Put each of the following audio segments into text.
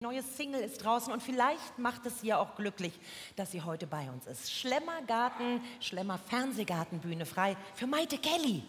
neue Single ist draußen und vielleicht macht es sie ja auch glücklich, dass sie heute bei uns ist. Schlemmer Garten, Schlemmer Fernsehgartenbühne frei für Maite Kelly.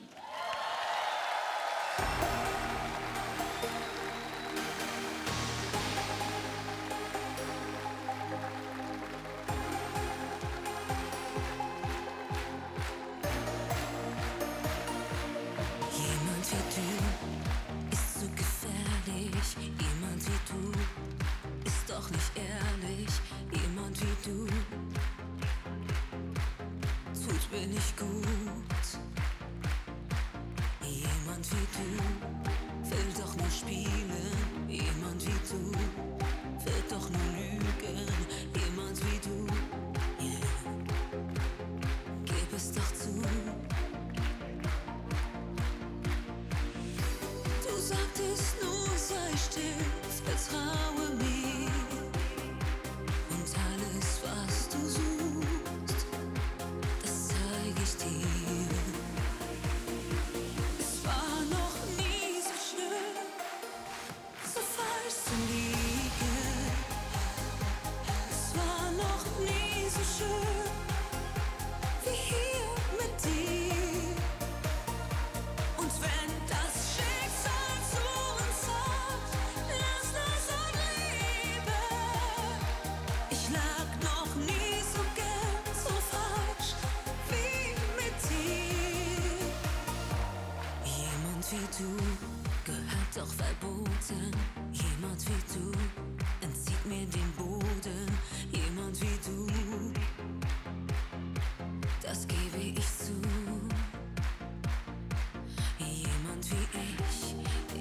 you do. das gebe ich zu. Jemand wie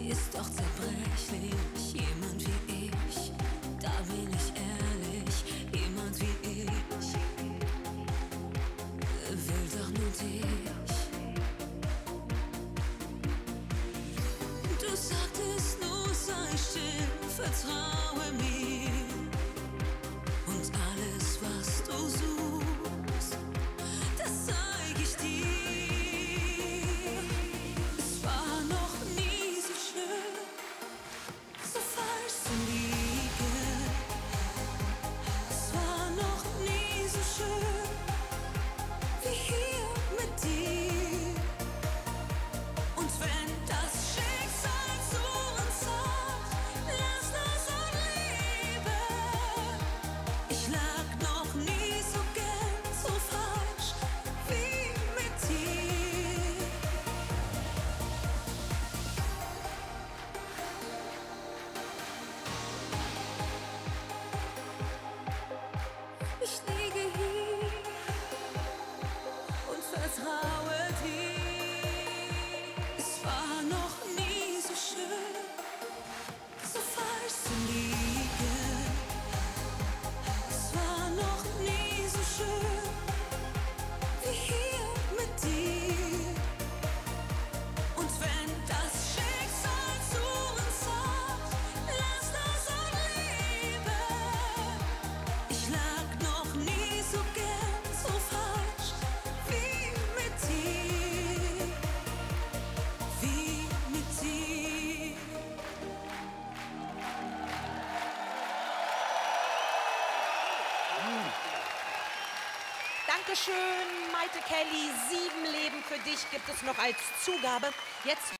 ich ist doch zerbrechlich. Jemand wie ich, da bin ich ehrlich. Jemand wie ich will doch nur dich. Du sagtest nur, sei still, vertraue mir. Dankeschön, Maite Kelly. Sieben Leben für dich gibt es noch als Zugabe. Jetzt